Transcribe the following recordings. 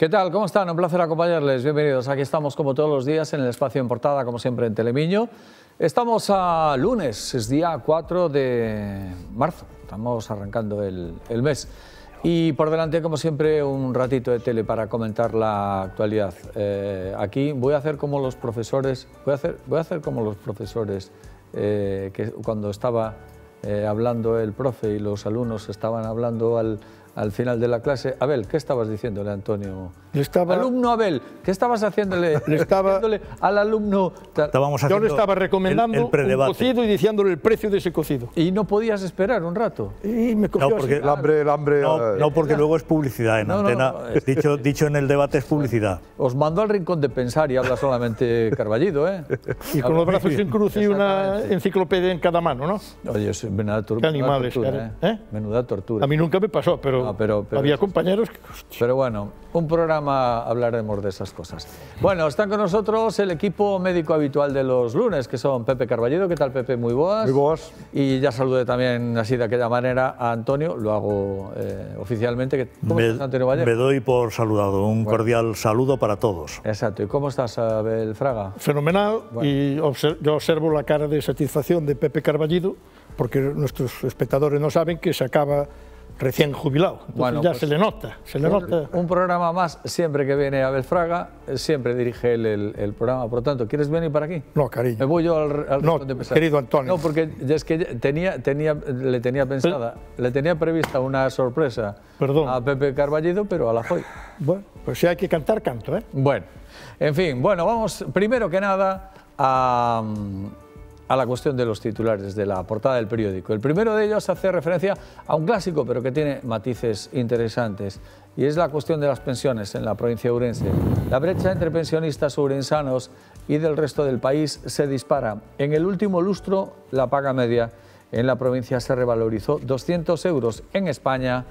¿Qué tal? ¿Cómo están? Un placer acompañarles. Bienvenidos. Aquí estamos como todos los días en el espacio en portada, como siempre en Telemiño. Estamos a lunes, es día 4 de marzo. Estamos arrancando el, el mes. Y por delante, como siempre, un ratito de tele para comentar la actualidad. Eh, aquí voy a hacer como los profesores, voy a hacer, voy a hacer como los profesores eh, que cuando estaba eh, hablando el profe y los alumnos estaban hablando al, al final de la clase. Abel, ¿qué estabas diciéndole a Antonio? Le estaba- Alumno Abel, ¿qué estabas haciéndole, Le estaba- diciéndole al alumno? Estábamos Yo le estaba recomendando el, el un cocido y diciéndole el precio de ese cocido. Y no podías esperar un rato. Y me cogió No, porque así. El hambre, el hambre. No, no, porque luego es publicidad en No, antena. dicho, dicho en el debate es publicidad. Os mando al rincón de pensar y habla solamente Carballido, ¿eh? Y con los brazos en cruz y una enciclopedia en cada mano, ¿no? Oye, es menuda, tor- Qué animales, tortura, ¿eh? ¿eh? Menuda tortura. A mí nunca me pasó, pero, No, pero- pero había compañeros que... Pero bueno, un programa hablaremos de esas cosas. Bueno, están con nosotros el equipo médico habitual de los lunes, que son Pepe Carballido. ¿Qué tal, Pepe? Muy boas. Muy boas. Y ya saludé también así de aquella manera a Antonio, lo hago eh, oficialmente. ¿Cómo Me, estás, Antonio Valle? me doy por saludado. Un cordial saludo para todos. Exacto. ¿Y cómo estás, Abel Fraga? Fenomenal, y obser- yo observo la cara de satisfacción de Pepe Carballido, porque nuestros espectadores no saben que se acaba recién jubilado. Entonces Bueno, ya pues- se le nota, se le nota. Un programa más, siempre que viene Abel Fraga, eh, siempre dirige él el, el programa. Por lo tanto, ¿quieres venir para aquí? No, Me cariño. voy yo al, al No, de querido Antonio. No, porque es que tenía, tenía, le tenía pensada, le tenía prevista una sorpresa Perdón. a Pepe Carballido, pero a la hoy. Bueno, pues si hay que cantar, canto, ¿eh? Bueno, en fin, bueno, vamos primero que nada a, a la cuestión de los titulares de la portada del periódico. El primero de ellos hace referencia a un clásico, pero que tiene matices interesantes, y es la cuestión de las pensiones en la provincia de Ourense. La brecha entre pensionistas ourensanos y del resto del país se dispara. En el último lustro, la paga media en la provincia se revalorizó 200 euros. En España,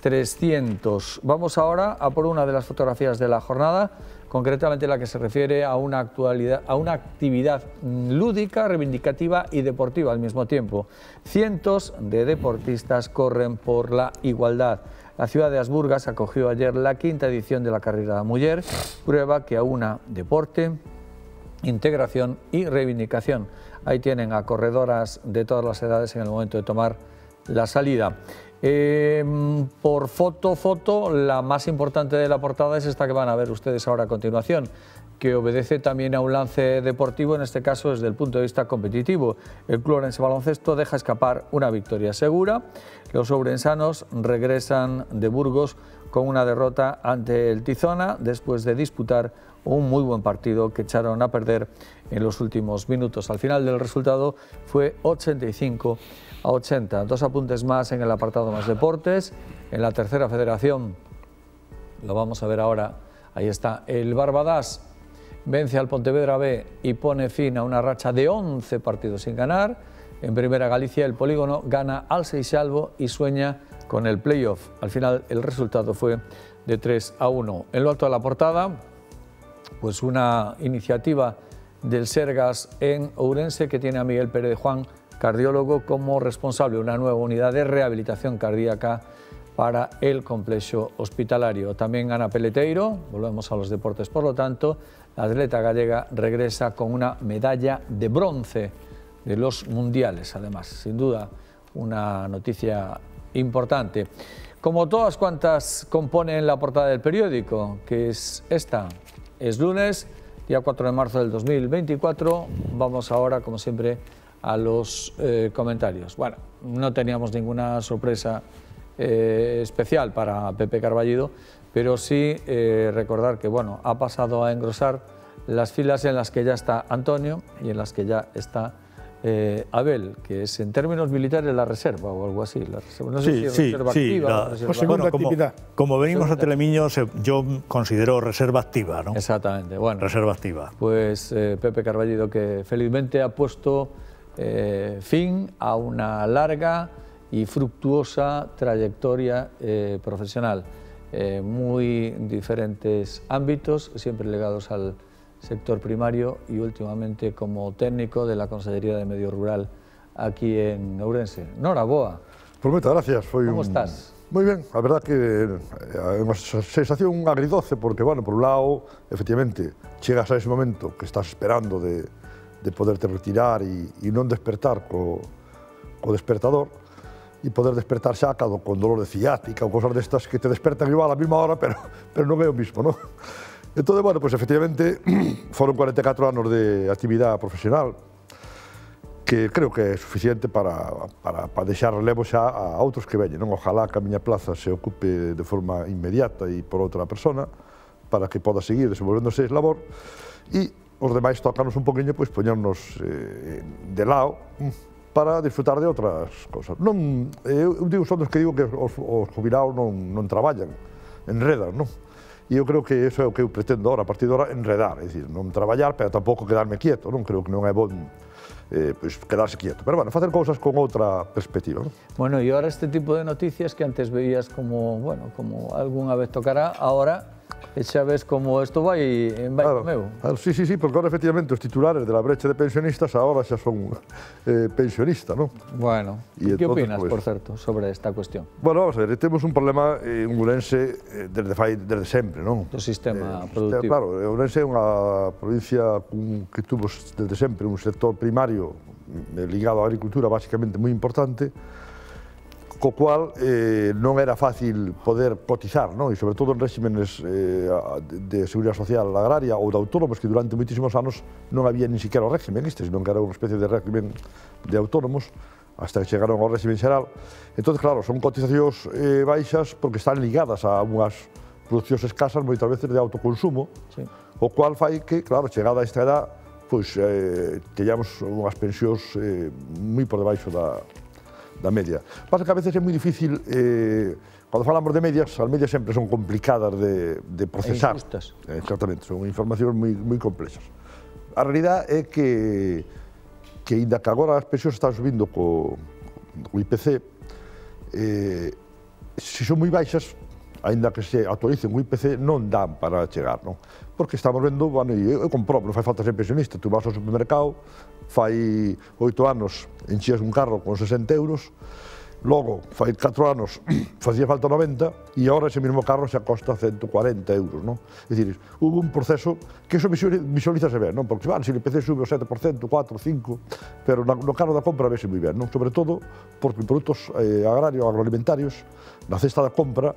300. Vamos ahora a por una de las fotografías de la jornada, concretamente la que se refiere a una, actualidad, a una actividad lúdica, reivindicativa y deportiva al mismo tiempo. Cientos de deportistas corren por la igualdad. La ciudad de Asburgas acogió ayer la quinta edición de la carrera de Mujer, prueba que aúna deporte, integración y reivindicación. Ahí tienen a corredoras de todas las edades en el momento de tomar la salida. Eh, por foto, foto, la más importante de la portada es esta que van a ver ustedes ahora a continuación, que obedece también a un lance deportivo, en este caso desde el punto de vista competitivo. El Club Orense Baloncesto deja escapar una victoria segura. Los ourensanos regresan de Burgos con una derrota ante el Tizona después de disputar un muy buen partido que echaron a perder en los últimos minutos. Al final del resultado fue 85 a 80. Dos apuntes más en el apartado más deportes. En la tercera federación, lo vamos a ver ahora, ahí está, el Barbadas vence al Pontevedra B y pone fin a una racha de 11 partidos sin ganar. En Primera Galicia el Polígono gana al Seixalvo y sueña con el playoff. Al final el resultado fue de 3 a 1. En lo alto de la portada, pues una iniciativa del Sergas en Ourense que tiene a Miguel Pérez de Juan, cardiólogo, como responsable de una nueva unidad de rehabilitación cardíaca para el complejo hospitalario. También Ana Peleteiro, volvemos a los deportes por lo tanto, la atleta gallega regresa con una medalla de bronce de los mundiales, además, sin duda una noticia importante. Como todas cuantas componen la portada del periódico, que es esta, es lunes, día 4 de marzo del 2024, vamos ahora, como siempre, a los eh, comentarios. Bueno, no teníamos ninguna sorpresa eh, especial para Pepe Carballido, pero sí eh, recordar que bueno, ha pasado a engrosar las filas en las que ya está Antonio y en las que ya está eh, Abel, que es en términos militares la reserva o algo así. La reserva. No sé Sí, si es sí, reserva sí. activa la- o reserva Pues segunda como, actividad. como venimos Segunda. a Telemiño, se- yo considero reserva activa, ¿no? Exactamente. Bueno, Reserva activa. pues eh, Pepe Carballido que felizmente ha puesto eh, fin a una larga y fructuosa trayectoria eh, profesional, eh, muy diferentes ámbitos, siempre ligados al sector primario y últimamente como técnico de la Consejería de Medio Rural aquí en Ourense. Noraboa. Pues muchas gracias. Foi ¿Cómo un... estás? Moi ben, a verdad que é unha sensación agridoce porque, bueno, por un lado, efectivamente, chegas a ese momento que estás esperando de, de poderte retirar e, e non despertar co, co despertador e poder despertar xa cado, con dolor de ciática ou cosas destas que te despertan igual a mesma hora, pero, pero non é o mismo, non? Entón, bueno, pois pues, efectivamente, foron 44 anos de actividade profesional, que creo que é suficiente para, para, para deixar relevo xa a outros que veñen. Non? Ojalá que a miña plaza se ocupe de forma inmediata e por outra persona para que poda seguir desenvolvéndose ese labor e os demais tocanos un poquinho, pois, poñernos eh, de lado mm, para disfrutar de outras cousas. Non, eu, eu digo, son dos que digo que os, os jubilados non, non traballan, enredan, non? E eu creo que iso é o que pretendo ahora, a partir de ahora, enredar, é dicir, non traballar, pero tampouco quedarme quieto, non creo que non é bon eh, pois, quedarse quieto. Pero, bueno, facer cousas con outra perspectiva. Non? Bueno, e ahora este tipo de noticias que antes veías como, bueno, como algunha vez tocará, ahora E xa ves como isto vai, vai claro, meu. Claro, sí, sí, sí, porque agora efectivamente os titulares de la brecha de pensionistas agora xa son eh, pensionistas, non? Bueno, e que opinas, pues, por certo, sobre esta cuestión? Bueno, vamos a ver, temos un problema eh, en Ourense eh, desde, fai, desde sempre, non? Do sistema eh, productivo. Claro, Ourense é unha provincia cun, que tuvo desde sempre un sector primario mm, eh, ligado á agricultura basicamente moi importante, co cual eh, non era fácil poder cotizar, non? e sobre todo en réximenes eh, de seguridade social agraria ou de autónomos, que durante moitísimos anos non había ni siquiera o régimen este, senón que era unha especie de régimen de autónomos, hasta que chegaron ao régimen xeral. Entón, claro, son cotizacións eh, baixas porque están ligadas a unhas producións escasas, moitas veces de autoconsumo, sí. o cual fai que, claro, chegada a esta edad, pois, eh, teñamos unhas pensións eh, moi por debaixo da, da media. Pasa que a veces é moi difícil, eh, cando falamos de medias, as medias sempre son complicadas de, de procesar. E injustas. Eh, exactamente, son informacións moi, moi complexas. A realidad é que, que ainda que agora as pensións están subindo co, co IPC, eh, se son moi baixas, aínda que se actualicen o IPC, non dan para chegar, non? Porque estamos vendo, bueno, e eu, eu compro, non fai falta ser pensionista, tú vas ao supermercado, fai oito anos enchías un carro con 60 euros, logo, fai 4 anos, facía falta 90, e agora ese mesmo carro xa costa 140 euros, non? É dicir, hubo un proceso que iso visualízase ben, non? Porque, vale, se o IPC sube o 7%, 4, 5, pero no carro da compra vese moi ben, non? Sobre todo porque produtos eh, agrarios, agroalimentarios, na cesta da compra,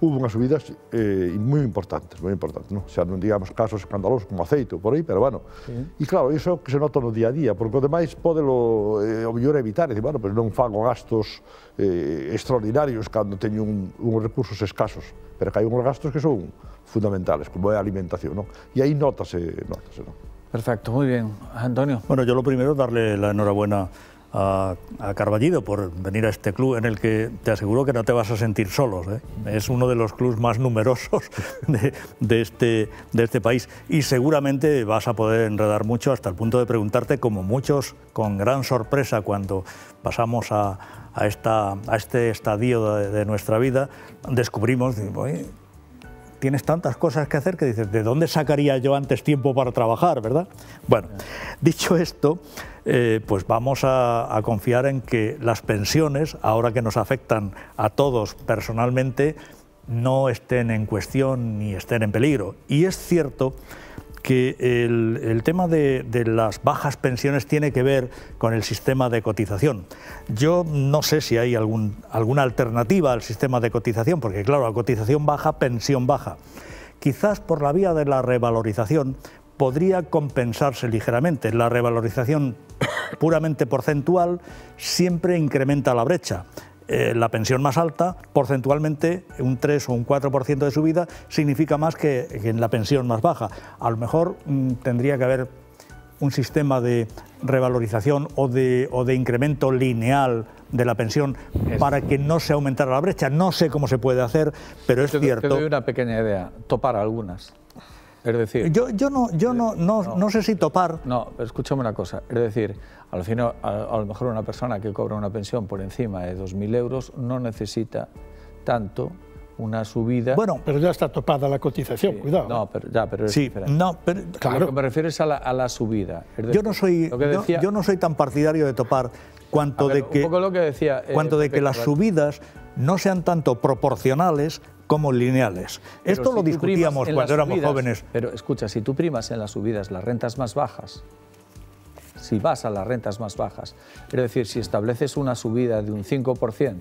hubo unhas subidas eh, moi importantes, moi importantes, non? Xa non digamos casos escandalosos como aceito por aí, pero bueno. Sí. E claro, iso que se nota no día a día, porque o demais podelo eh, o mellor evitar, e dicir, bueno, pero non fago gastos eh, extraordinarios cando teño un, uns recursos escasos, pero que hai uns gastos que son fundamentales, como é a alimentación, non? E aí notase, notase, non? Perfecto, muy bien. Antonio. Bueno, yo lo primero, darle la enhorabuena a, Carballido por venir a este club en el que te aseguro que no te vas a sentir solos. ¿eh? Es uno de los clubs más numerosos de, este, de este país y seguramente vas a poder enredar mucho hasta el punto de preguntarte, como muchos, con gran sorpresa cuando pasamos a, a, esta, a este estadio de, nuestra vida, descubrimos, digo, "Oye, tienes tantas cosas que hacer que dices, ¿de dónde sacaría yo antes tiempo para trabajar, verdad? Bueno, dicho esto, eh, pues vamos a, a confiar en que las pensiones, ahora que nos afectan a todos personalmente, no estén en cuestión ni estén en peligro. Y es cierto que el, el tema de, las bajas pensiones tiene que ver con el sistema de cotización. Yo no sé si hay algún, alguna alternativa al sistema de cotización, porque claro, la cotización baja, pensión baja. Quizás por la vía de la revalorización podría compensarse ligeramente. La revalorización puramente porcentual siempre incrementa la brecha. Eh, la pensión más alta, porcentualmente un 3 o un 4% de subida, significa más que, que en la pensión más baja. A lo mejor mm, tendría que haber un sistema de revalorización o de, o de incremento lineal de la pensión para que no se aumentara la brecha. No sé cómo se puede hacer, pero es cierto. te doy una pequeña idea, topar algunas. Es decir, Yo, yo, no, yo no, no, no sé si topar. no, escúchame una cosa, es decir, al final, a, a lo mejor una persona que cobra una pensión por encima de 2.000 euros no necesita tanto una subida... Bueno, Pero ya está topada la cotización, cuidado. No, pero, ya, pero es sí, diferente. no, pero Lo que me refiero es a la, a la subida. Yo no soy lo que yo- decía- yo, no soy tan partidario de topar cuanto ver, de un que poco lo que decía, eh, cuanto de Pepe que las subidas no sean tanto proporcionales como lineales. Pero Esto si lo discutíamos cuando éramos subidas- jóvenes. Pero escucha, si tú primas en las subidas las rentas más bajas, si vas a las rentas más bajas, es decir, si estableces una subida de un 5%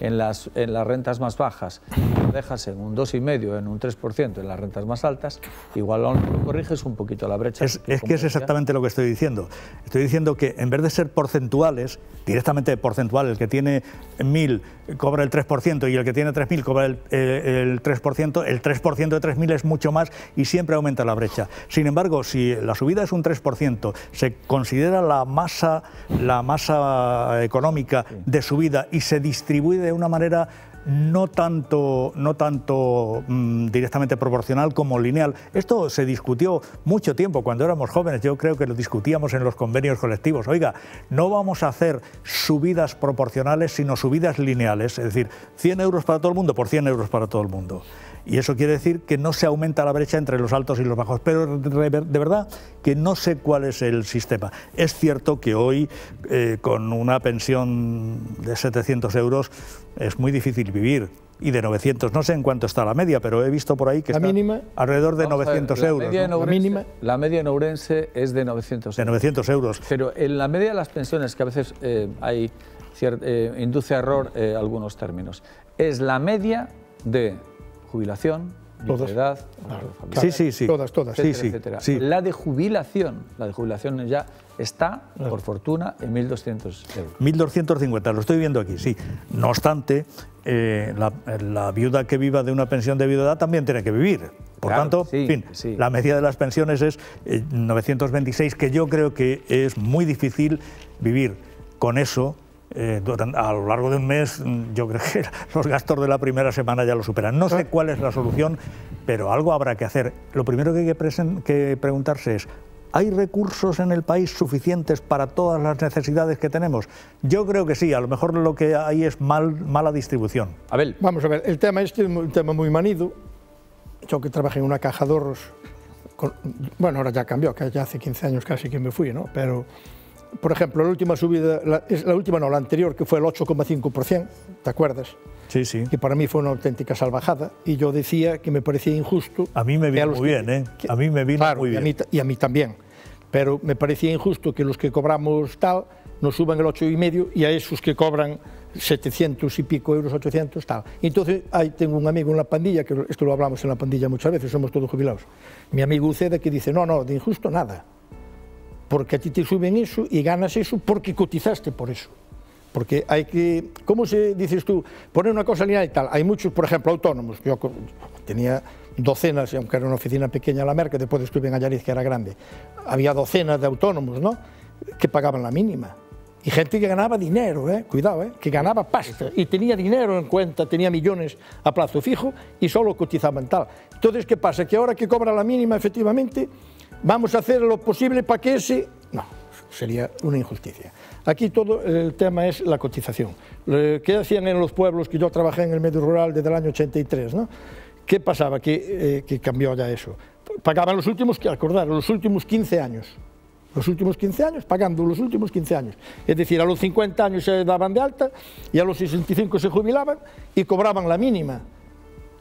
en las, en las rentas más bajas lo dejas en un 2,5%, en un 3% en las rentas más altas, igual lo corriges un poquito la brecha. Es, es que es exactamente lo que estoy diciendo. Estoy diciendo que en vez de ser porcentuales, directamente porcentual, el que tiene 1.000 cobra el 3% y el que tiene 3.000 cobra el, eh, el 3%, el 3% de 3.000 es mucho más y siempre aumenta la brecha. Sin embargo, si la subida es un 3%, se considera la masa, la masa económica de subida y se distribuye de una manera no tanto, no tanto mm, directamente proporcional como lineal. Esto se discutió mucho tiempo cuando éramos jóvenes. Yo creo que lo discutíamos en los convenios colectivos. Oiga, no vamos a hacer subidas proporcionales, sino subidas lineales. Es decir, 100 euros para todo el mundo por 100 euros para todo el mundo. Y eso quiere decir que no se aumenta la brecha entre los altos y los bajos. Pero de de verdad que no sé cuál es el sistema. Es cierto que hoy, eh, con una pensión de 700 euros, es muy difícil vivir. Y de 900, no sé en cuánto está la media, pero he visto por ahí que La está mínima. alrededor de Vamos a ver, 900 la euros. media en ¿no? Ourense- mínima. La media en Ourense es de 900 De euros. 900 euros. Pero en la media de las pensiones, que a veces eh, hay cier- eh, induce a error eh, algunos términos, es la media de jubilación, Todas. viudedad, Claro, familiar, Sí, sí, sí. Todas, todas. Sí, etcétera, sí, etcétera. sí. La de jubilación, la de jubilación ya está, por fortuna, en 1.200 euros. 1.250, lo estoy viendo aquí, sí. No obstante, eh, la, la viuda que viva de una pensión de viudedad también tiene que vivir. Por Claro, tanto, sí, en fin, sí. la media de las pensiones es eh, 926, que yo creo que es muy difícil vivir con eso. Eh, a lo largo de un mes, mm, yo creo que los gastos de la primera semana ya lo superan. No sé cuál es la solución, pero algo habrá que hacer. Lo primero que hay que, que preguntarse es, ¿Hay recursos en el país suficientes para todas las necesidades que tenemos? Yo creo que sí, a lo mejor lo que hay es mal, mala distribución. Abel, Vamos a ver, el tema este es un tema muy manido. Yo que trabajé en una caja de ahorros, con- bueno, ahora ya cambió, que ya hace 15 años casi que me fui, ¿no? Pero, por ejemplo, la última subida, la, la última no, la anterior, que fue el 8,5%, ¿te acuerdas? Sí, sí. Que para mí fue una auténtica salvajada y yo decía que me parecía injusto. A mí me vino muy que- bien, ¿eh? que- A mí me vino claro, muy y a bien. mí y a mí también. Pero me parecía injusto que los que cobramos tal nos suban el 8,5 y a esos que cobran 700 y pico euros, 800, tal. Y entonces ahí tengo un amigo en la pandilla, que esto lo hablamos en la pandilla muchas veces, somos todos jubilados. Mi amigo Uceda que dice, no, no, de injusto nada. Porque a ti te suben eso y ganas eso porque cotizaste por eso. Porque hay que, ¿cómo se dices tú? Poner una cosa lineal y tal. Hay muchos, por ejemplo, autónomos. Yo tenía docenas, aunque era una oficina pequeña la Merca, después estuve en Allariz, que era grande. Había docenas de autónomos, ¿no? Que pagaban la mínima. Y gente que ganaba dinero, ¿eh? cuidado, ¿eh? que ganaba pasta y tenía dinero en cuenta, tenía millones a plazo fijo y solo cotizaban tal. Entonces, ¿qué pasa? Que ahora que cobra la mínima, efectivamente, vamos a hacer lo posible para que ese... No, sería una injusticia. Aquí todo el tema es la cotización. ¿Qué hacían en los pueblos que yo trabajé en el medio rural desde el año 83? ¿no? ¿Qué pasaba? Que, eh, cambió ya eso. Pagaban los últimos, acordar, los últimos 15 años. Los últimos 15 años, pagando los últimos 15 años. Es decir, a los 50 años se daban de alta y a los 65 se jubilaban y cobraban la mínima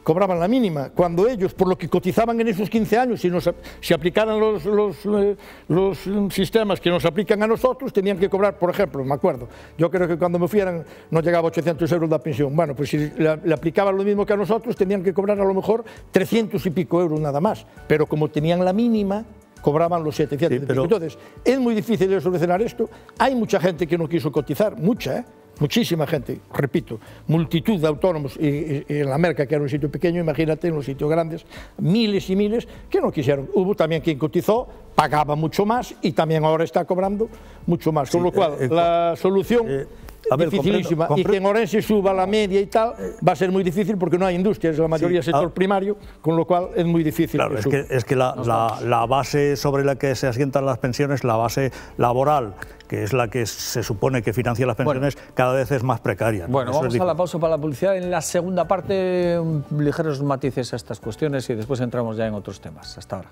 cobraban la mínima, cuando ellos, por lo que cotizaban en esos 15 años, si nos, si aplicaran los, los, eh, los sistemas que nos aplican a nosotros, tenían que cobrar, por ejemplo, me acuerdo, yo creo que cuando me fieran no llegaba a 800 euros la pensión. Bueno, pues si le, le aplicaban lo mismo que a nosotros, tenían que cobrar a lo mejor 300 y pico euros nada más. Pero como tenían la mínima, cobraban los 700 Sí, y pico. pero- Entonces, es muy difícil de solucionar esto. Hay mucha gente que no quiso cotizar, mucha, ¿eh? Muchísima gente, repito, multitud de autónomos y, y- y en la Merca, que era un sitio pequeño, imagínate en los sitios grandes, miles y miles que no quisieron. Hubo también quien cotizó, pagaba mucho más y también ahora está cobrando mucho más. Con lo cual, eh, eh, la solución eh, A ver, dificilísima. comprendo- Y que en Orense suba la media y tal, va a ser muy difícil porque no hay industrias, la mayoría Sí, sector ah. primario, con lo cual es muy difícil. Claro, es que, es que la, la- la base sobre la que se asientan las pensiones, la base laboral, que es la que se supone que financia las pensiones, cada vez es más precaria. ¿no? Bueno, Eso es vamos a la pausa para la publicidad. En la segunda parte, ligeros matices a estas cuestiones y después entramos ya en otros temas. Hasta ahora.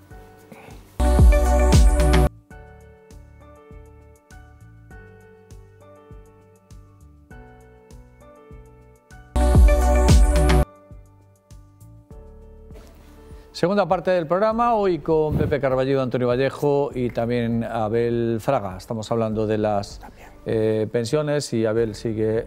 Segunda parte del programa, hoy con Pepe Carballido, Antonio Vallejo y también Abel Fraga. Estamos hablando de las eh, pensiones y Abel sigue...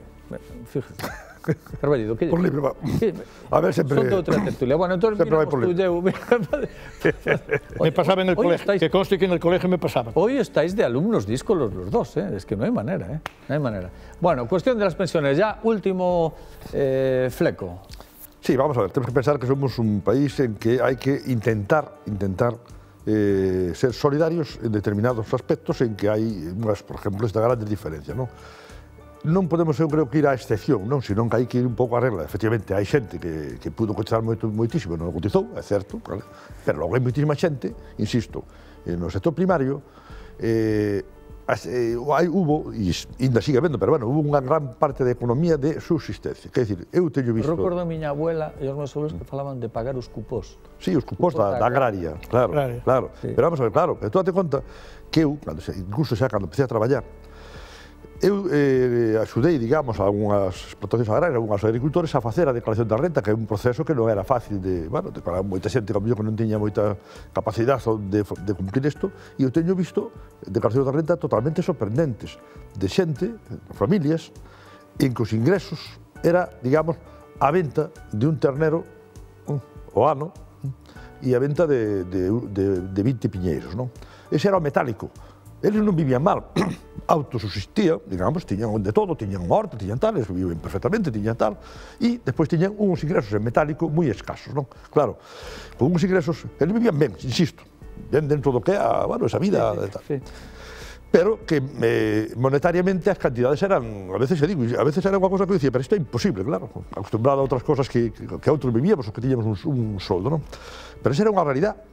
Fíjate. Carballido, ¿qué Por libre, va. Sí, A ver, sempre- Son. Bueno, entonces miramos por tú. Lleu. Me pasaba en el colegio, estáis- que conste que en el colegio me pasaba. Hoy estáis de alumnos díscolos los dos, ¿eh? es que no hay manera, ¿eh? no hay manera. Bueno, cuestión de las pensiones, ya último eh, fleco. Sí, vamos a ver, tenemos que pensar que somos un país en que hay que intentar, intentar eh, ser solidarios en determinados aspectos en que hay, pues, por ejemplo, esta grande diferencia, ¿no? non podemos, eu creo que ir á excepción, non? Senón que hai que ir un pouco á regla. Efectivamente, hai xente que, que pudo cotizar moito, moitísimo, non cotizou, é certo, vale? pero logo hai moitísima xente, insisto, no sector primario, eh, eh, hai, hubo, e ainda sigue vendo, pero bueno, hubo unha gran parte da economía de subsistencia. Quer dizer, eu teño visto... Recordo a miña abuela e os meus abuelos que falaban de pagar os cupós. Sí, os cupós, cupós da, da agraria, claro, agraria. claro. Sí. Pero vamos a ver, claro, pero tú date conta que eu, cando, incluso xa cando empecé a traballar, eu eh, axudei, digamos, a algunhas explotacións agrarias, a algunhas agricultores a facer a declaración da renta, que é un proceso que non era fácil de, bueno, de, para moita xente que, que non tiña moita capacidade de, de cumplir isto, e eu teño visto declaracións da renta totalmente sorprendentes de xente, familias, en que os ingresos era, digamos, a venta de un ternero o ano e a venta de, de, de, de 20 piñeiros. Non? Ese era o metálico Eles non vivían mal, autosusistía, digamos, tiñan de todo, tiñan horta, tiñan tal, eles perfectamente, tiñan tal, e despois tiñan uns ingresos en metálico moi escasos, non? Claro, con uns ingresos, eles vivían ben, insisto, ben dentro do que a, bueno, esa vida sí, sí, tal. Sí. Pero que eh, monetariamente as cantidades eran, a veces, digo, a veces era unha cosa que dicía, pero isto é imposible, claro, acostumbrado a outras cosas que, que outros vivíamos ou que tiñamos un, un soldo, non? Pero esa era unha realidade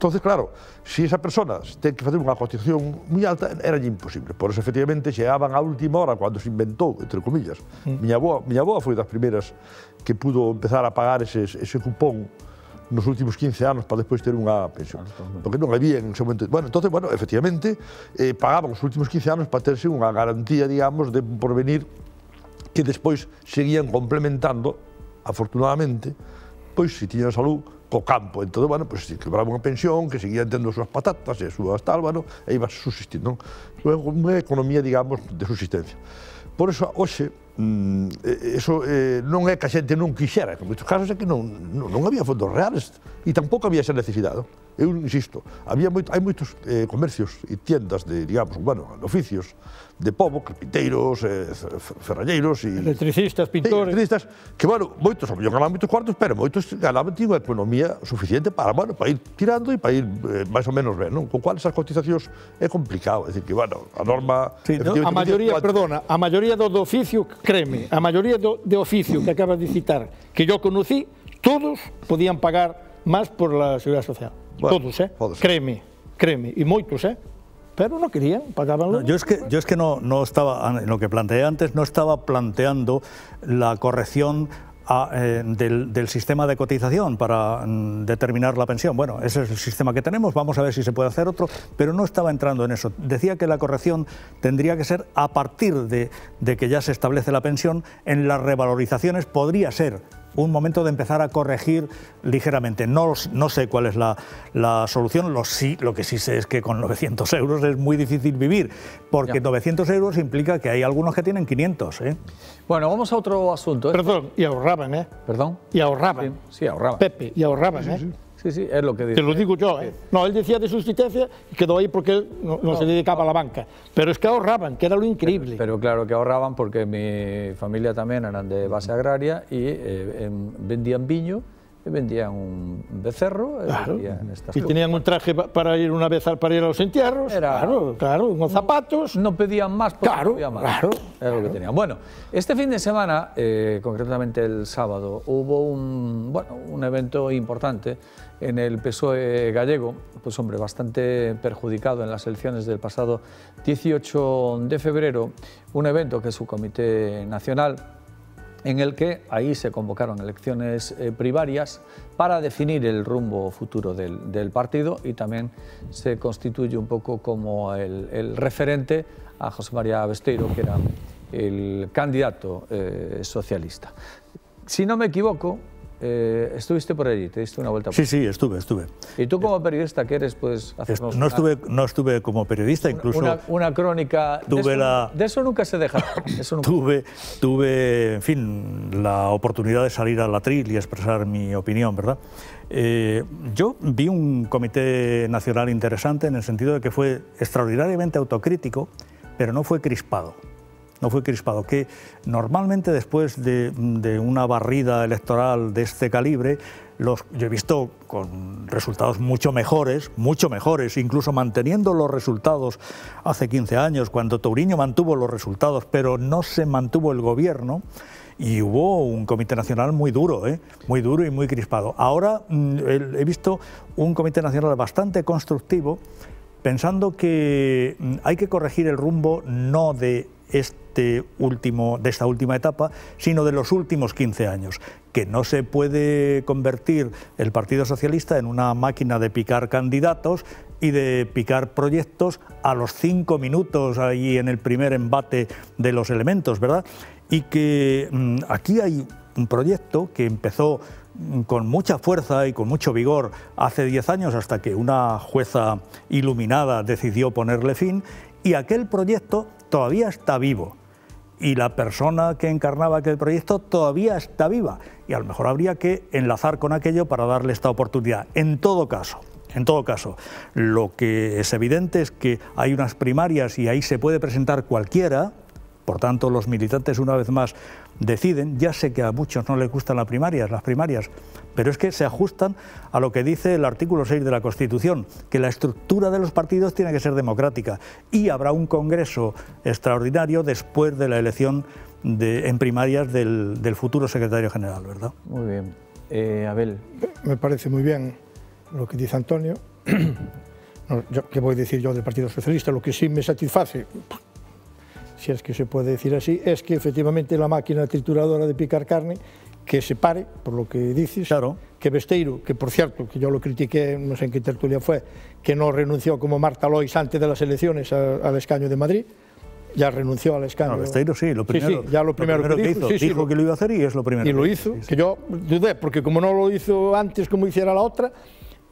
Entonces, claro, se si esa persona ten que facer unha cotización moi alta, era imposible. Por eso, efectivamente, chegaban a última hora, cando se inventou, entre comillas. Mm. Miña, boa, miña boa foi das primeiras que pudo empezar a pagar ese, ese cupón nos últimos 15 anos para despois ter unha pensión. Porque non había en ese momento... Bueno, entonces, bueno, efectivamente, eh, pagaban os últimos 15 anos para terse unha garantía, digamos, de porvenir que despois seguían complementando, afortunadamente, pois, se tiñan salud, co campo. Entón, bueno, pues, quebraba unha pensión, que seguía tendo as súas patatas e as súas tal, bueno, e iba subsistindo. Non? Entón, unha economía, digamos, de subsistencia. Por eso, hoxe, mm, eso eh, non é que a xente non quixera, en moitos casos é que non, non, non había fondos reales e tampouco había esa necesidade. Non? Eu insisto, había moito, hai moitos eh, comercios e tiendas de, digamos, bueno, oficios de povo, carpinteiros, eh, ferralleiros e... Electricistas, pintores... Electricistas, que, bueno, moitos, ao mellor ganaban moitos cuartos, pero moitos ganaban, tiñan unha economía suficiente para, bueno, para ir tirando e para ir eh, máis ou menos ben, non? Con cual esas cotizacións é complicado, é dicir que, bueno, a norma... Sí, no, a maioría, cual... perdona, a maioría do, do oficio, créeme, a maioría do, de oficio que acabas de citar, que yo conocí, todos podían pagar máis por la Seguridad Social. Bueno, todos, eh? pode ser. Créeme, créeme, e moitos, eh? Pero no querían, pagaban No, yo es que, yo es que no, no estaba, en lo que planteé antes, no estaba planteando la corrección a, eh, del, del sistema de cotización para mm, determinar la pensión. Bueno, ese es el sistema que tenemos, vamos a ver si se puede hacer otro, pero no estaba entrando en eso. Decía que la corrección tendría que ser a partir de, de que ya se establece la pensión, en las revalorizaciones podría ser un momento de empezar a corregir ligeramente. No, no sé cuál es la, la solución, lo, sí, lo que sí sé es que con 900 euros es muy difícil vivir, porque Ya. 900 euros implica que hay algunos que tienen 500. ¿eh? Bueno, vamos a otro asunto. ¿eh? Perdón, y ahorraban, ¿eh? Perdón. Y ahorraban. Sí, sí, ahorraba. Pepe, y ahorraban, ¿eh? Sí, sí, es lo que dice. Te lo digo yo, ¿eh? No, él decía de subsistencia y quedó ahí porque él no, no se dedicaba a la banca. Pero es que ahorraban, que era lo increíble. Pero claro que ahorraban porque mi familia también eran de base agraria y eh, vendían viño vendían un becerro e Claro. vendían estas E tenían un traje pa- para ir unha vez para ir aos entierros, Era- claro, claro, unhos zapatos. No pedían más porque Claro, no pedían más. claro. Era lo que tenían. Bueno, este fin de semana, eh, concretamente el sábado, hubo un, bueno, un evento importante en el PSOE gallego, pues hombre, bastante perjudicado en las elecciones del pasado 18 de febrero, un evento que su comité nacional en el que ahí se convocaron elecciones eh, primarias para definir el rumbo futuro del, partido y también se constituye un poco como el, el referente a José María Besteiro, que era el candidato eh, socialista. Si no me equivoco, eh, estuviste por allí, te diste una vuelta. por Sí, sí, estuve, estuve. Y tú como periodista, ¿qué eres? Pues hacernos No una- estuve, no estuve como periodista, incluso una, una crónica. de tuve eso, la- de eso nunca se deja. Eso nunca- tuve, tuve, en fin, la oportunidad de salir al atril y expresar mi opinión, ¿verdad? Eh, yo vi un comité nacional interesante en el sentido de que fue extraordinariamente autocrítico, pero no fue crispado. No fue crispado, que normalmente después de, una barrida electoral de este calibre, los, yo he visto con resultados mucho mejores, mucho mejores, incluso manteniendo los resultados hace 15 años, cuando Touriño mantuvo los resultados, pero no se mantuvo el gobierno, y hubo un comité nacional muy duro, ¿eh? muy duro y muy crispado. Ahora mm, he visto un comité nacional bastante constructivo, pensando que mm, hay que corregir el rumbo no de este último de esta última etapa, sino de los últimos 15 años, que no se puede convertir el Partido Socialista en una máquina de picar candidatos y de picar proyectos a los cinco minutos ahí en el primer embate de los elementos, ¿verdad? Y que mm, aquí hay un proyecto que empezó mm, con mucha fuerza y con mucho vigor hace 10 años hasta que una jueza iluminada decidió ponerle fin y aquel proyecto todavía está vivo y la persona que encarnaba aquel proyecto todavía está viva. Y a lo mejor habría que enlazar con aquello para darle esta oportunidad. En todo caso, en todo caso, lo que es evidente es que hay unas primarias y ahí se puede presentar cualquiera, por tanto, los militantes una vez más deciden, ya sé que a muchos no les gustan las primarias, las primarias, pero es que se ajustan a lo que dice el artículo 6 de la Constitución, que la estructura de los partidos tiene que ser democrática y habrá un congreso extraordinario después de la elección de- en primarias del, del futuro secretario general, ¿verdad? Muy bien. Eh, Abel, Me parece muy bien lo que dice Antonio. No, yo- ¿Qué voy a decir yo del Partido Socialista? Lo que sí me satisface, si es que se puede decir así, es que efectivamente la máquina trituradora de picar carne que se pare, por lo que dices, Claro. que Besteiro, que por cierto, que yo lo critiqué, no sé en qué tertulia fue, que no renunció como Marta Lois antes de las elecciones al escaño de Madrid, ya renunció al escaño. No, Besteiro sí, lo primero, sí, ya lo primero, que, dijo, hizo, sí, sí, dijo que lo iba a hacer y es lo primero. y lo que hizo, sí, sí. que yo dudé, porque como no lo hizo antes como hiciera la otra,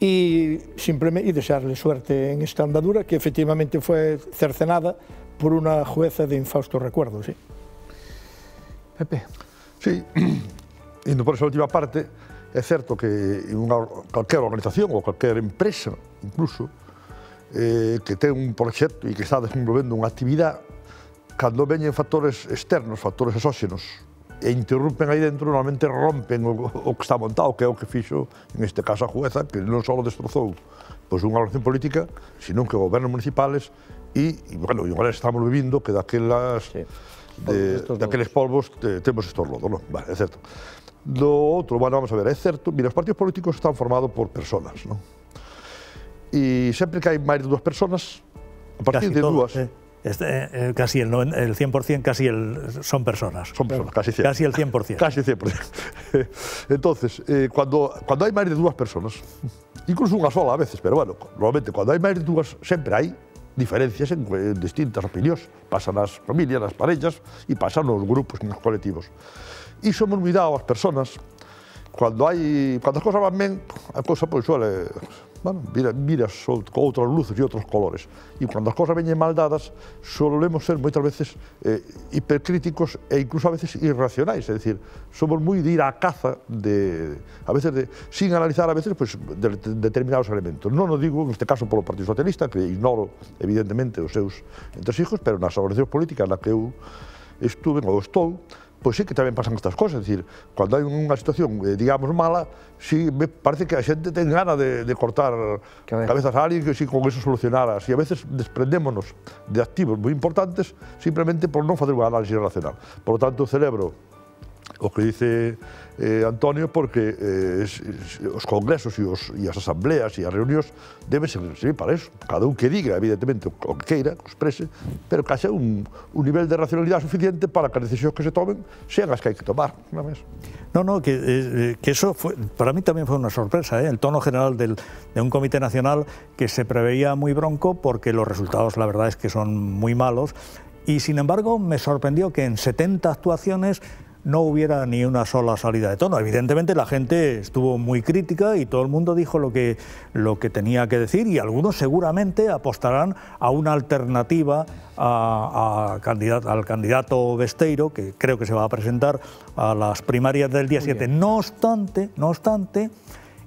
y simplemente y desearle suerte en esta andadura, que efectivamente fue cercenada por una jueza de infausto recuerdo, sí. Pepe. Sí, indo por esa última parte, é certo que unha, calquera organización ou calquer empresa, incluso, eh, que ten un proxecto e que está desenvolvendo unha actividade, cando veñen factores externos, factores exóxenos, e interrumpen aí dentro, normalmente rompen o, o que está montado, que é o que fixo, en este caso, a jueza, que non só destrozou pois, unha relación política, sino que gobernos municipales e, e bueno, e agora estamos vivindo que daquelas... Sí. De, daqueles polvos te, temos estos lodos, non? Vale, é certo. Do outro, bueno, vamos a ver, é certo, mira, os partidos políticos están formados por personas, non? E sempre que hai máis de dúas personas, a partir Casi de todos, eh. Este, eh, casi el, el 100% casi el, son personas. son personas, casi 100. Casi el 100%. Casi 100%. Entonces, eh, cuando, cuando hai máis de dúas personas, incluso unha sola a veces, pero bueno, normalmente cuando hai máis de dúas, sempre hai diferencias en, en distintas opinións. Pasan nas familias, nas parellas e pasan nos grupos, nos colectivos. Iso moi mirado as personas. Cando hai, cando as cousas van ben, a cousa pois suele, bueno, mira, miras con outras luces e outros colores. E cando as cousas veñen mal dadas, solemos ser moitas veces eh, hipercríticos e incluso a veces irracionais, é dicir, somos moi de ir á caza de, a veces de, sin analizar a veces pues, de, de determinados elementos. Non o digo neste caso polo Partido Socialista, que ignoro evidentemente os seus entresijos, pero nas organizacións políticas na que eu estuve ou estou, pois sí que tamén pasan estas cosas, dicir, cando hai unha situación, eh, digamos, mala, sí, me parece que a xente ten gana de, de cortar cabezas a alguén que sí, con eso solucionara. E a veces desprendémonos de activos moi importantes simplemente por non facer unha análise racional. Por lo tanto, celebro o que dice eh, Antonio porque eh, es, es, os congresos e, os, e as asambleas e as reunións deben ser servir para eso. Cada un que diga, evidentemente, o que queira, que exprese, pero que haxa un, nivel de racionalidade suficiente para que as decisións que se tomen sean as que hai que tomar. No, no, que, eh, que eso fue, para mí también fue una sorpresa, ¿eh? el tono general de un comité nacional que se preveía muy bronco porque los resultados la verdad es que son muy malos y sin embargo me sorprendió que en 70 actuaciones no hubiera ni una sola salida de tono. Evidentemente la gente estuvo muy crítica y todo el mundo dijo lo que, lo que tenía que decir y algunos seguramente apostarán a una alternativa a, a candidato, al candidato Besteiro, que creo que se va a presentar a las primarias del día 7. No obstante, no obstante,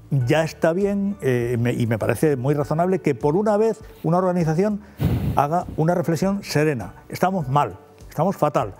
ya está bien eh, me, y me parece muy razonable que por una vez una organización haga una reflexión serena. Estamos mal, estamos fatal.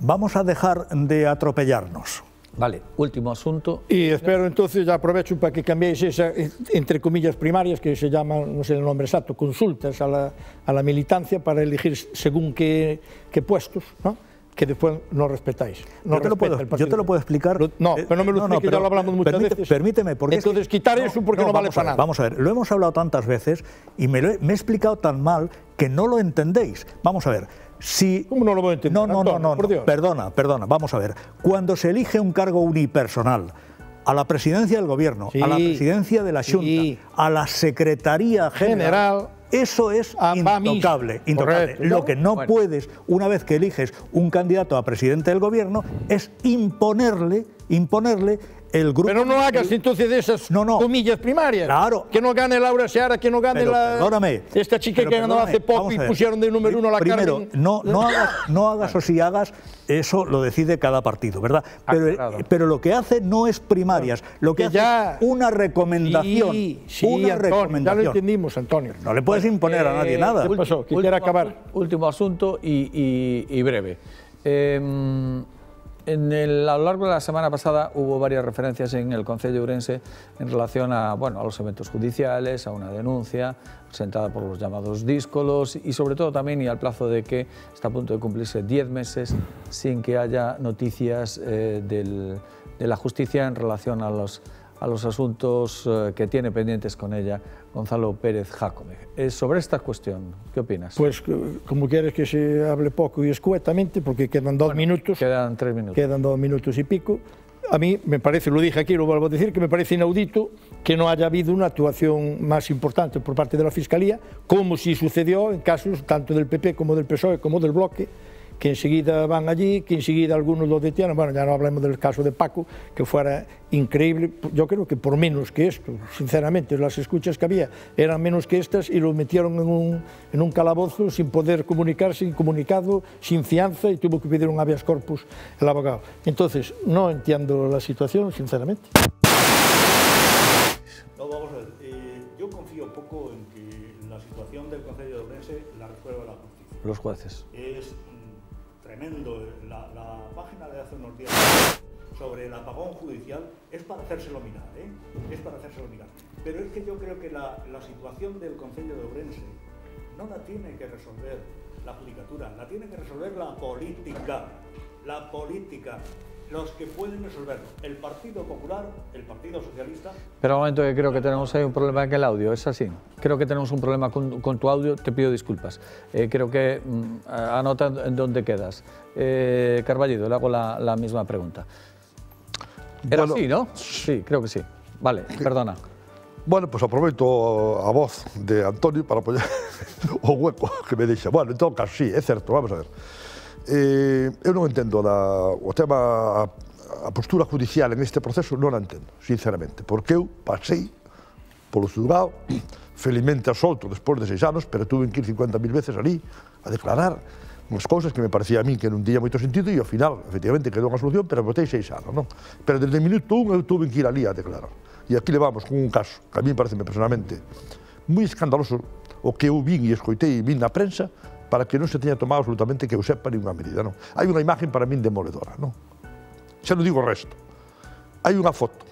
Vamos a dejar de atropellarnos. Vale, último asunto. Y espero entonces, ya aprovecho para que cambiéis esa, eh, entre comillas, primarias, que se llaman, no sé el nombre exacto, consultas a la, a la militancia para elegir según qué, qué puestos, ¿no? que después no respetáis. No yo, te lo puedo, yo te lo puedo explicar. Lo- no, eh, pero no me lo expliques, ya lo hablamos muchas permite- veces. Permíteme, porque es Entonces, quitar eso porque no vale para ver, nada. Vamos a ver, lo hemos hablado tantas veces y me, lo he, me he explicado tan mal que no lo entendéis. Vamos a ver. Si, ¿Cómo no lo voy a entender, No, no, Antonio? no, no, Por no. Dios. Perdona, perdona. Vamos a ver. Cuando se elige un cargo unipersonal a la presidencia del gobierno, a la presidencia de la Junta, sí. a la secretaría general, General. eso es intocable. Lo que no Bueno. puedes, una vez que eliges un candidato a presidente del gobierno, es imponerle, imponerle el grupo. Pero no hagas entonces de esas No, no. comillas primarias. Claro. Que no gane Laura Seara, que no gane Pero la. perdóname. Esta chica pero que ganó hace poco y pusieron de número uno a la Primero, Carmen. no, no, hagas, no hagas o si hagas, eso lo decide cada partido, ¿verdad? Pero, Aclarado. pero lo que hace no es primarias, lo que, Que hace ya- es una recomendación. Sí, sí, una Antonio, ya lo recomendación. entendimos, Antonio. No le puedes imponer a nadie Eh, nada. ¿Qué pasó? Que quiera acabar. Último asunto y, y- y breve. Eh, en el- a lo largo de la semana pasada hubo varias referencias en el Consejo de Ourense en relación a, bueno, a los eventos judiciales, a una denuncia presentada por los llamados díscolos y sobre todo también y al plazo de que está a punto de cumplirse 10 meses sin que haya noticias eh, de la justicia en relación a los, a los asuntos eh, que tiene pendientes con ella Gonzalo Pérez Jácome. Eh, sobre esta cuestión, ¿qué opinas? Pues eh, como quieres que se hable poco y escuetamente, porque quedan dos minutos. Quedan tres minutos. quedan dos minutos y pico. A mí me parece, lo dije aquí, lo vuelvo a decir, que me parece inaudito que no haya habido una actuación más importante por parte de la Fiscalía, como si sucedió en casos tanto del PP como del PSOE como del Bloque, que enseguida van allí, que enseguida algunos los detienen. Bueno, ya no hablemos del caso de Paco, que fuera increíble. Yo creo que por menos que esto, sinceramente, las escuchas que había eran menos que estas y lo metieron en un, en un calabozo sin poder comunicar, sin comunicado, sin fianza y tuvo que pedir un habeas corpus el abogado. Entonces, no entiendo la situación, sinceramente. No, vamos a ver. eh, yo confío poco en que la situación del Consejo de Ourense la resuelva la justicia. Los jueces. Es tremendo. La, página de hace unos días sobre el apagón judicial es para hacérselo mirar, ¿eh? Es para hacérselo mirar. Pero es que yo creo que la, la situación del Consejo de Ourense no la tiene que resolver la judicatura, la tiene que resolver la política. La política. Los que pueden resolverlo. El Partido Popular, el Partido Socialista Pero un momento que creo que tenemos ahí un problema en el audio, ¿es así? Creo que tenemos un problema con, con tu audio, te pido disculpas. Eh, creo que mm, anota en dónde quedas. Eh, Carballido, le hago la, la misma pregunta. Era Bueno, así, ¿no? Sí, creo que sí. Vale, perdona. Bueno, pois aproveito a voz de Antonio para apoiar o hueco que me deixa. Bueno, en todo caso, sí, é certo, vamos a ver. eh, eu non entendo da, o tema, a, a postura judicial en este proceso non a entendo, sinceramente, porque eu pasei polo xulgado, felizmente asolto despois de seis anos, pero tuve que ir 50.000 veces ali a declarar unhas cousas que me parecía a min que non tiña moito sentido e ao final, efectivamente, quedou unha solución, pero botei seis anos, non? Pero desde o minuto un eu tuve que ir ali a declarar. E aquí levamos con un caso que a mí parece personalmente moi escandaloso o que eu vin e escoitei e vin na prensa para que non se teña tomado absolutamente que eu sepa ninguna medida. Non? Hai unha imagen para min demoledora. Non? Xa non digo o resto. Hai unha foto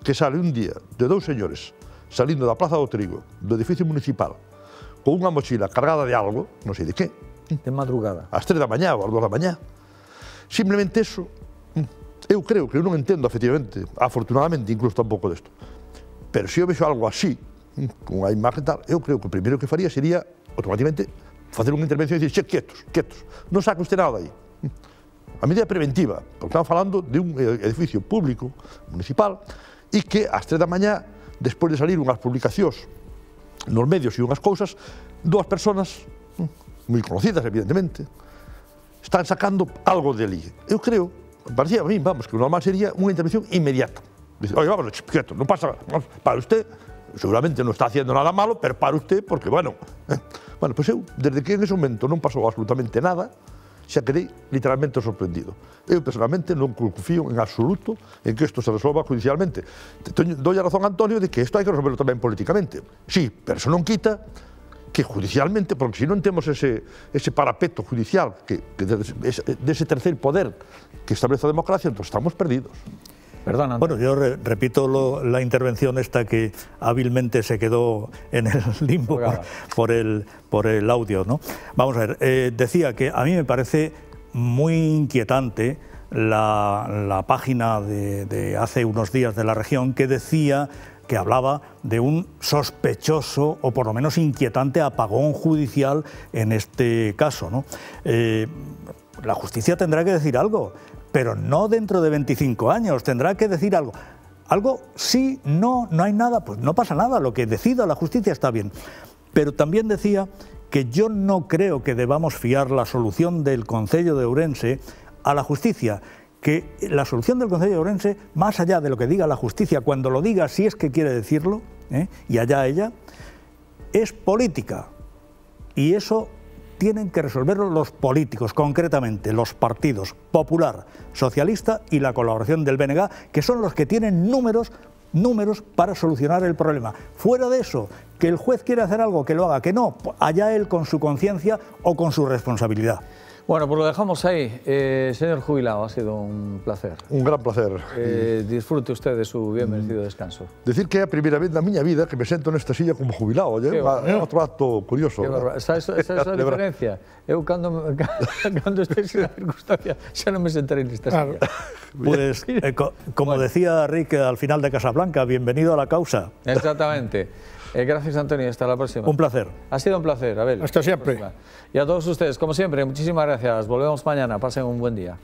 que sale un día de dous señores salindo da Plaza do Trigo, do edificio municipal, con unha mochila cargada de algo, non sei de que. De madrugada. Ás tres da mañá ou ás dos da mañá. Simplemente eso, mm, eu creo que eu non entendo efectivamente, afortunadamente, incluso tampouco desto. Pero se eu vexo algo así, mm, con a imagen tal, eu creo que o primeiro que faría sería automáticamente facer unha intervención e dicir, che, quietos, quietos, non saca usted nada aí. A medida preventiva, porque estamos falando de un eh, edificio público, municipal, e que ás tres da mañá, despois de salir unhas publicacións nos medios e unhas cousas, dúas personas, mm, moi conocidas, evidentemente, están sacando algo de ali. Eu creo, parecía a mí, vamos, que o normal sería unha intervención inmediata. Dice, oye, vámonos, quieto, non pasa nada. Para usted, seguramente non está haciendo nada malo, pero para usted, porque, bueno, eh, bueno, pues eu, desde que en ese momento non pasou absolutamente nada, xa quedei literalmente sorprendido. Eu, personalmente, non confío en absoluto en que isto se resolva judicialmente. Doy a razón a Antonio de que isto hai que resolverlo tamén políticamente. Sí, pero eso non quita que judicialmente, porque si non temos ese, ese parapeto judicial que, que de, ese, tercer poder que establece a democracia, entonces estamos perdidos. Bueno, yo re- repito lo- la intervención esta que hábilmente se quedó en el limbo por, el, por el audio. ¿no? Vamos a ver, eh, decía que a mí me parece muy inquietante la, la página de, de hace unos días de la región que decía que hablaba de un sospechoso o por lo menos inquietante apagón judicial en este caso. ¿no? Eh, la justicia tendrá que decir algo, pero no dentro de 25 años, tendrá que decir algo. Algo, sí, no, no hay nada, pues no pasa nada, lo que decida la justicia está bien. Pero también decía que yo no creo que debamos fiar la solución del Concello de Ourense a la justicia, que la solución del Concello de Ourense, más allá de lo que diga la justicia, cuando lo diga, si es que quiere decirlo, ¿eh? y allá ella, es política. Y eso tienen que resolverlo los políticos, concretamente los partidos Popular, Socialista y la colaboración del BNG, que son los que tienen números números para solucionar el problema. Fuera de eso, que el juez quiere hacer algo, que lo haga, que no, allá él con su conciencia o con su responsabilidad. Bueno, pues lo dejamos ahí. Eh, señor jubilado, ha sido un placer. Un gran placer. Eh, disfrute usted de su bien merecido descanso. Decir que é a primeira vez na miña vida que me sento nesta silla como jubilado, Qué é outro acto curioso. Qué barbaridad. ¿Sabes, sabes a diferencia? Eu cando, cando estés en la circunstancia xa non me sentaré nesta Claro. silla. Pues, eh, co- como decía Rick al final de Casablanca, bienvenido a la causa. Exactamente. Eh, gracias, Antonio. Hasta la próxima. Un placer. Ha sido un placer, Abel. Hasta siempre. Y a todos ustedes, como siempre, muchísimas gracias. Volvemos mañana. Pasen un buen día.